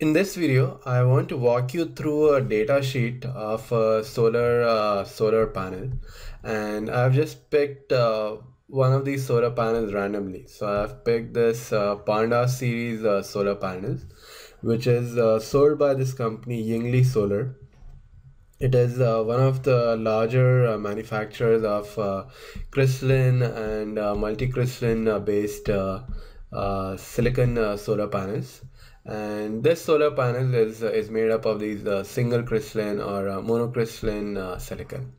In this video, I want to walk you through a data sheet of a solar uh, solar panel and I've just picked uh, one of these solar panels randomly. So I've picked this uh, Panda series uh, solar panels which is uh, sold by this company Yingli Solar. It is uh, one of the larger manufacturers of crystalline and multi-crystalline based silicon solar panels and this solar panel is is made up of these uh, single crystalline or uh, monocrystalline uh, silicon.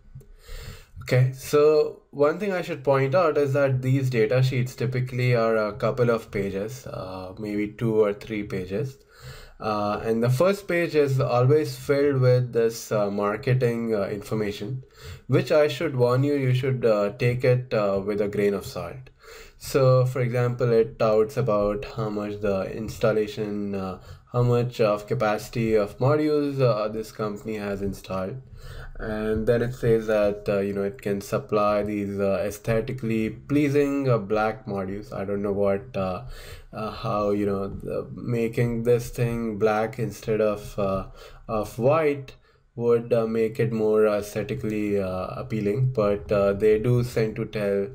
Okay so one thing i should point out is that these data sheets typically are a couple of pages uh, maybe two or three pages. Uh, and the first page is always filled with this uh, marketing information which i should warn you you should take it with a grain of salt so for example, it touts about how much the installation, uh, how much of capacity of modules uh, this company has installed. And then it says that, uh, you know, it can supply these uh, aesthetically pleasing uh, black modules. I don't know what, uh, how, you know, the, making this thing black instead of, of white would make it more aesthetically appealing. But they do tend to tell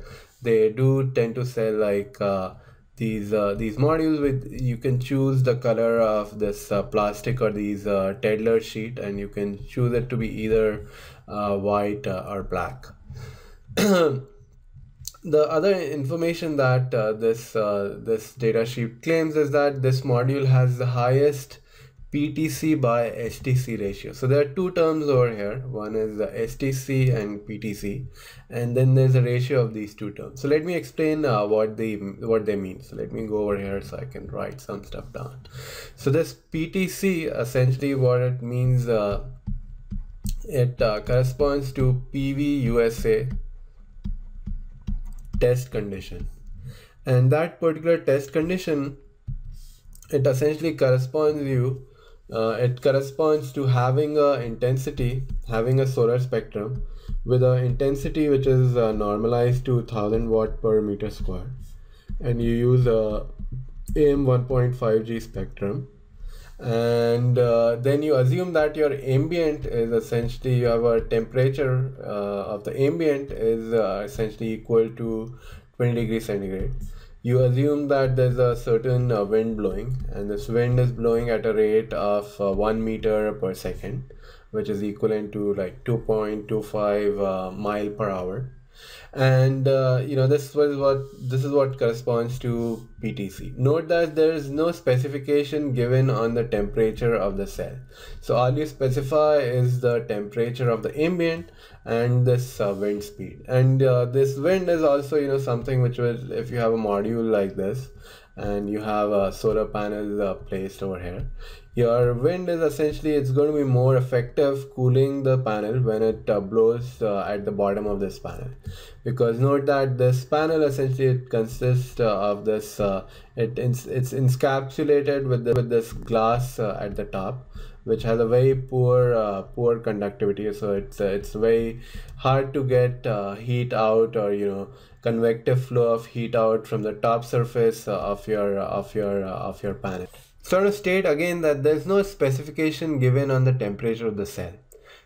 they do tend to sell like uh, these uh, these modules with you can choose the color of this uh, plastic or these uh, Tedlar sheet and you can choose it to be either uh, white uh, or black. the other information that uh, this this data sheet claims is that this module has the highest PTC by STC ratio. So there are two terms over here. One is the STC and PTC, and then there's a ratio of these two terms. So let me explain uh, what they what they mean. So let me go over here so I can write some stuff down. So this PTC essentially what it means. Uh, it uh, corresponds to PV USA test condition, and that particular test condition it essentially corresponds you uh, it corresponds to having a intensity having a solar spectrum with an intensity which is uh, normalized to 1000 watt per meter square. And you use a AM 1.5G spectrum. And uh, then you assume that your ambient is essentially you have a temperature uh, of the ambient is uh, essentially equal to 20 degrees centigrade you assume that there's a certain uh, wind blowing and this wind is blowing at a rate of uh, 1 meter per second which is equivalent to like 2.25 uh, mile per hour and uh, you know this was what this is what corresponds to PTC. Note that there is no specification given on the temperature of the cell. So all you specify is the temperature of the ambient and this uh, wind speed. And uh, this wind is also you know something which will if you have a module like this and you have a solar panel uh, placed over here. Your wind is essentially it's going to be more effective cooling the panel when it uh, blows uh, at the bottom of this panel. Because note that this panel essentially it consists uh, of this uh, it it's, encapsulated with the, with this glass uh, at the top which has a very poor uh, poor conductivity. So it's it's very hard to get heat out or you know convective flow of heat out from the top surface uh, of your uh, of your uh, of your panel. So to state again that there's no specification given on the temperature of the cell.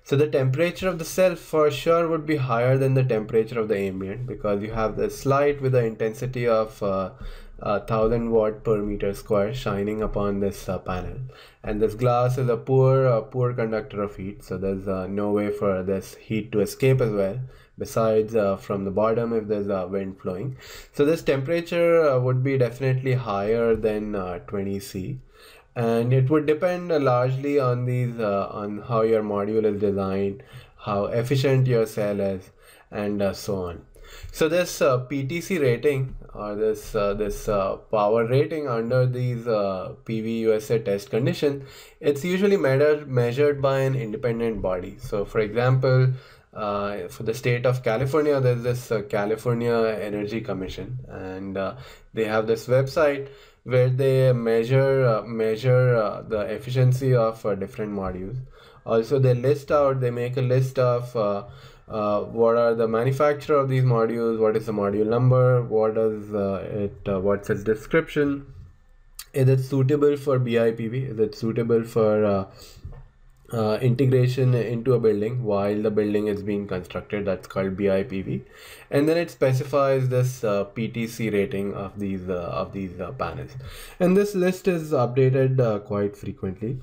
So the temperature of the cell for sure would be higher than the temperature of the ambient because you have this light with the intensity of uh, 1000 watt per meter square shining upon this uh, panel and this glass is a poor uh, poor conductor of heat so there's no way for this heat to escape as well besides uh, from the bottom if there's a wind flowing. So this temperature uh, would be definitely higher than 20 uh, C. And it would depend largely on these uh, on how your module is designed how efficient your cell is and uh, so on. So this uh, PTC rating or this this power rating under these PV USA test condition it's usually measured measured by an independent body. So for example uh, for the state of California, there's this uh, California Energy Commission, and uh, they have this website where they measure uh, measure uh, the efficiency of different modules. Also, they list out, they make a list of what are the manufacturer of these modules, what is the module number, what does it, what's its description, is it suitable for BIPV? Is it suitable for uh, uh, integration into a building while the building is being constructed? That's called BIPV, and then it specifies this uh, PTC rating of these uh, of these uh, panels, and this list is updated uh, quite frequently.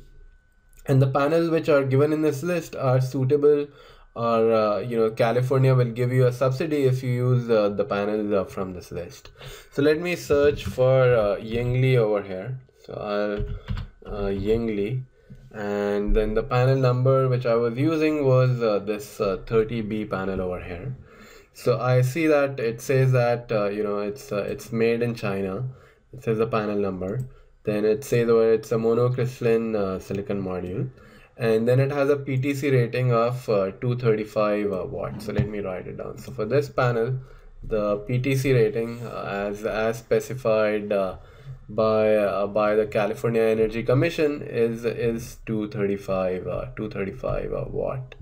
And the panels which are given in this list are suitable or uh, you know California will give you a subsidy if you use uh, the panels uh, from this list. So let me search for uh, Yingli over here. So I'll uh, Yingli and then the panel number which I was using was uh, this 30B uh, panel over here. So I see that it says that you know it's it's made in China. It says the panel number. Then it says where it's a monocrystalline silicon module and then it has a PTC rating of uh, 235 uh, watts. So let me write it down. So for this panel, the PTC rating uh, as as specified uh, by uh, by the California Energy Commission is is 235 uh, 235 watt.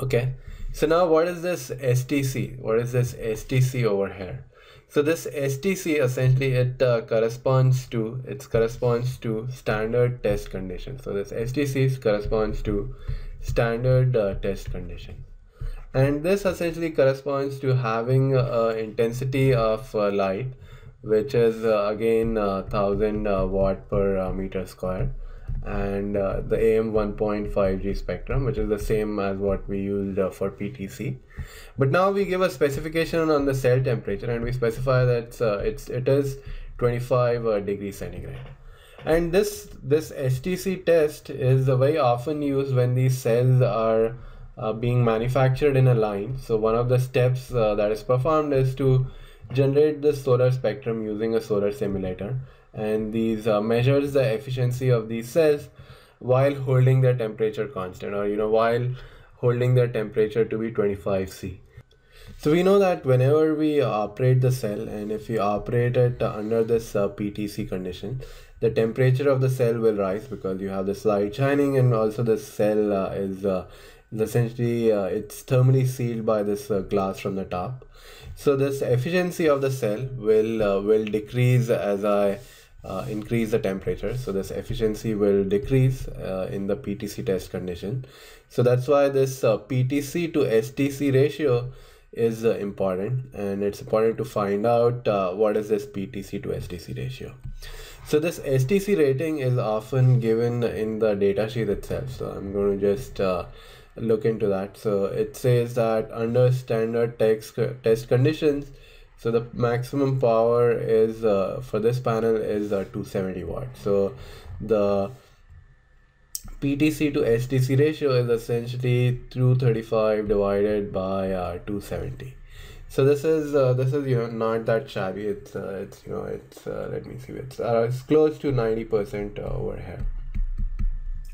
Okay. So now what is this STC? What is this STC over here? So this STC essentially it uh, corresponds to it corresponds to standard test conditions. So this STC corresponds to standard uh, test conditions, and this essentially corresponds to having a intensity of uh, light, which is uh, again uh, thousand uh, watt per meter square and uh, the AM 1.5G spectrum, which is the same as what we used uh, for PTC. But now we give a specification on the cell temperature, and we specify that uh, it's it is 25 uh, degrees centigrade. And this this STC test is very often used when these cells are uh, being manufactured in a line. So one of the steps uh, that is performed is to generate the solar spectrum using a solar simulator and these uh, measures the efficiency of these cells while holding their temperature constant or you know while holding their temperature to be 25 C. So we know that whenever we operate the cell and if we operate it under this uh, PTC condition, the temperature of the cell will rise because you have this light shining and also the cell uh, is, uh, essentially uh, it's thermally sealed by this uh, glass from the top. So this efficiency of the cell will uh, will decrease as I uh, increase the temperature. So this efficiency will decrease uh, in the PTC test condition. So that's why this uh, PTC to STC ratio is important. And it's important to find out what is this PTC to STC ratio. So this STC rating is often given in the datasheet itself. So I'm going to just uh, look into that. So it says that under standard text test conditions so the maximum power is uh, for this panel is uh, 270 watts so the PTC to STC ratio is essentially 235 divided by uh, 270 so this is uh, this is you know not that shabby. It's uh, it's you know it's uh, let me see. It's uh, it's close to 90 percent over here.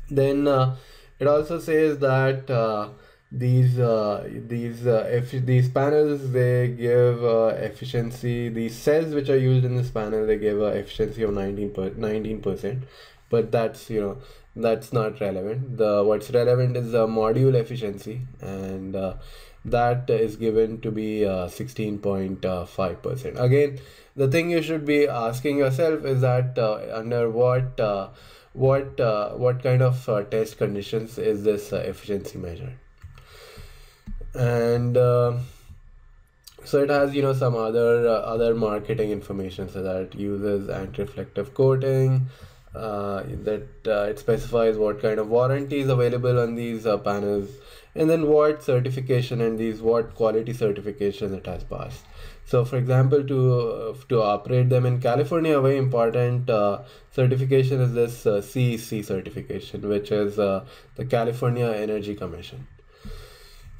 Then uh, it also says that uh, these uh, these uh, if these panels they give uh, efficiency. These cells which are used in this panel they give a efficiency of 19 per 19 percent. But that's you know that's not relevant. The what's relevant is the module efficiency. And uh, that is given to be 16.5 uh, percent. Again the thing you should be asking yourself is that uh, under what what what kind of test conditions is this efficiency measured? And uh, so it has you know some other uh, other marketing information so that uses anti-reflective coating uh, that uh, it specifies what kind of warranty is available on these uh, panels and then what certification and these what quality certification it has passed so for example to uh, to operate them in california a very important uh, certification is this uh, cec certification which is uh, the california energy commission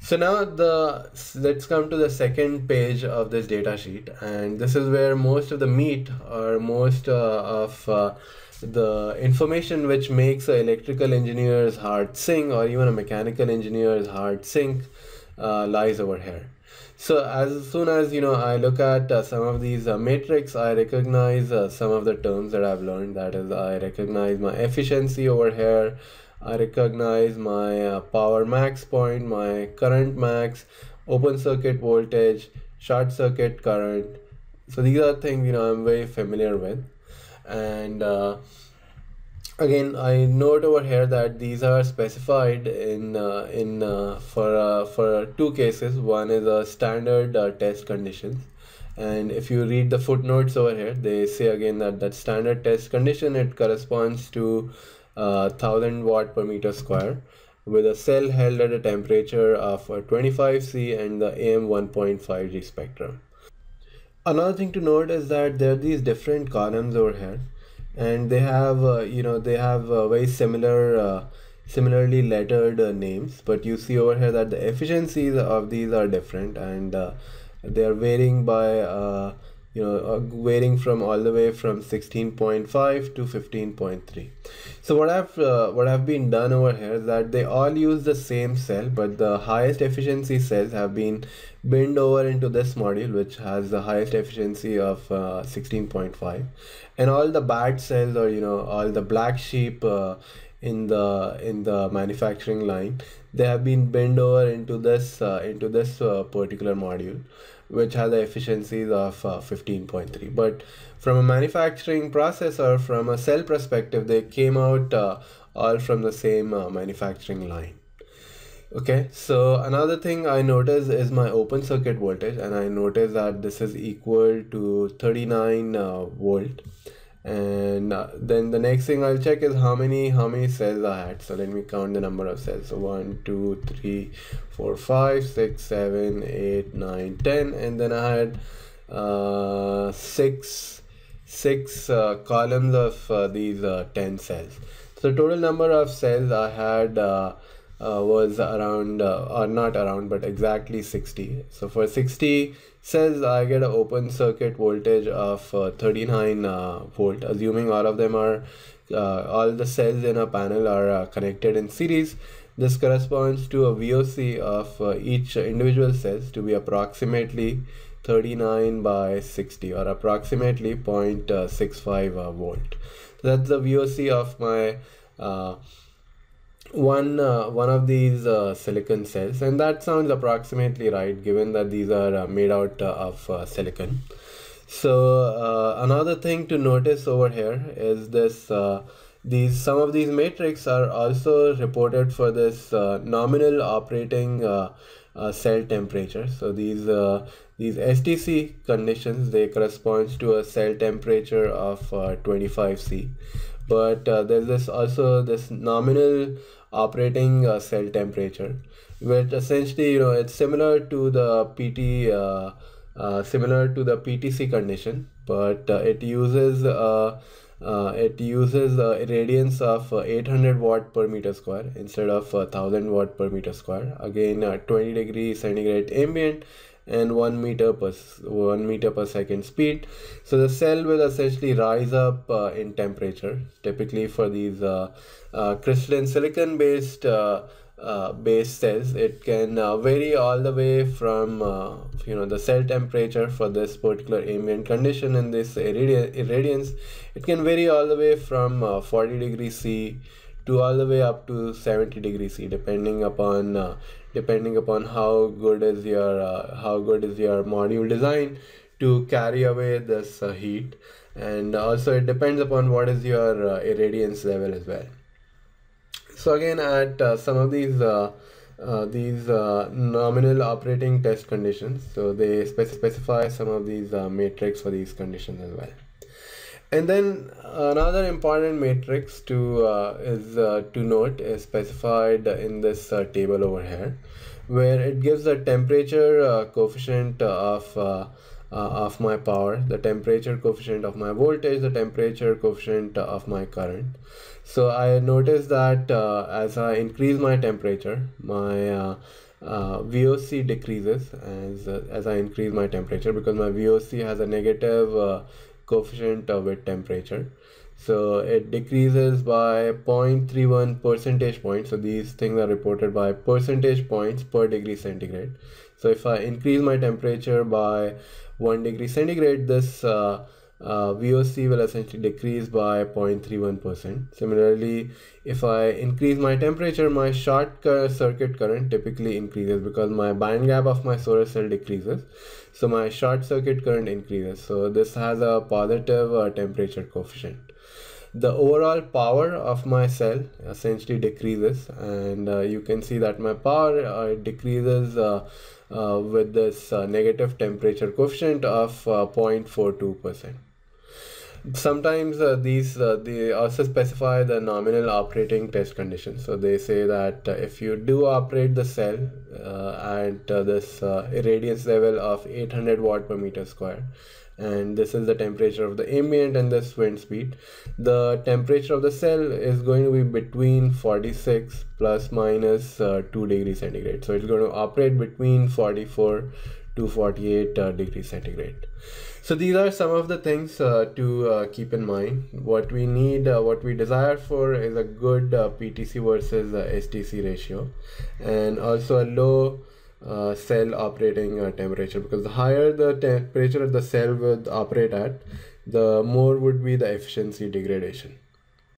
so now the let's come to the second page of this data sheet and this is where most of the meat or most uh, of uh, the information which makes an electrical engineer's heart sing or even a mechanical engineer's heart sink uh, lies over here. So as soon as you know I look at uh, some of these uh, metrics, I recognize uh, some of the terms that I've learned. That is, I recognize my efficiency over here. I recognize my uh, power max point, my current max, open circuit voltage, short circuit current. So these are things you know I'm very familiar with. and uh, again I note over here that these are specified in uh, in uh, for uh, for two cases. One is a standard uh, test conditions. And if you read the footnotes over here they say again that that standard test condition it corresponds to uh, 1000 watt per meter square with a cell held at a temperature of uh, 25 C and the AM 1.5 G spectrum. Another thing to note is that there are these different columns over here and they have uh, you know they have uh, very similar uh, similarly lettered names. But you see over here that the efficiencies of these are different. And they are varying by you know uh, varying from all the way from 16.5 to 15.3 so what i've uh, what i've been done over here is that they all use the same cell but the highest efficiency cells have been binned over into this module which has the highest efficiency of uh, 16.5 and all the bad cells or you know all the black sheep uh, in the in the manufacturing line they have been binned over into this uh, into this uh, particular module which has the efficiencies of uh, 15.3 but from a manufacturing process or from a cell perspective they came out uh, all from the same uh, manufacturing line. Okay so another thing i notice is my open circuit voltage and i notice that this is equal to 39 uh, volt and uh, then the next thing I'll check is how many how many cells I had. So let me count the number of cells. So one two three four five six seven eight nine ten. And then I had uh, six six uh, columns of uh, these uh, 10 cells. So total number of cells I had uh, was around uh, or not around but exactly 60 so for 60 cells I get an open circuit voltage of uh, 39 uh, volt assuming all of them are uh, all the cells in a panel are uh, connected in series. This corresponds to a VOC of uh, each individual cells to be approximately 39 by 60 or approximately 0.65 uh, volt. So that's the VOC of my one uh, one of these uh, silicon cells and that sounds approximately right given that these are uh, made out uh, of uh, silicon. So uh, another thing to notice over here is this these some of these matrix are also reported for this nominal operating cell temperature. So these these STC conditions they corresponds to a cell temperature of 25 C. But there's this also this nominal operating uh, cell temperature which essentially you know it's similar to the pt uh, uh, similar to the ptc condition but uh, it uses it uses a radiance of 800 watt per meter square instead of 1000 watt per meter square. Again 20 degree centigrade ambient and 1 meter per 1 meter per second speed. So the cell will essentially rise up uh, in temperature. Typically for these uh, uh, crystalline silicon based uh, uh, base cells it can uh, vary all the way from you know the cell temperature for this particular ambient condition and this irradiance. It can vary all the way from 40 degrees c to all the way up to 70 degrees c depending upon depending upon how good is your uh, how good is your module design to carry away this uh, heat. And also it depends upon what is your uh, irradiance level as well. So again at uh, some of these uh, uh, these nominal operating test conditions so they spec specify some of these matrix for these conditions as well and then another important matrix to uh, is uh, to note is specified in this uh, table over here, where it gives the temperature uh, coefficient of uh, uh, of my power, the temperature coefficient of my voltage, the temperature coefficient of my current. So I noticed that as I increase my temperature, my VOC decreases as as I increase my temperature because my VOC has a negative coefficient with temperature so it decreases by 0.31 percentage points so these things are reported by percentage points per degree centigrade so if i increase my temperature by 1 degree centigrade this uh, uh, VOC will essentially decrease by 0.31%. Similarly, if I increase my temperature, my short circuit current typically increases because my band gap of my solar cell decreases. So my short circuit current increases. So this has a positive uh, temperature coefficient. The overall power of my cell essentially decreases and uh, you can see that my power uh, decreases uh, uh, with this negative temperature coefficient of 0.42 percent sometimes uh, these uh, they also specify the nominal operating test conditions. So they say that uh, if you do operate the cell uh, at uh, this uh, irradiance level of 800 watt per meter square and this is the temperature of the ambient and the wind speed the temperature of the cell is going to be between 46 plus minus, 2 degrees centigrade. So it's going to operate between 44 to 48 degrees centigrade so these are some of the things uh, to uh, keep in mind. What we need, uh, what we desire for is a good uh, PTC versus uh, STC ratio and also a low uh, cell operating temperature because the higher the temperature of the cell would operate at, the more would be the efficiency degradation.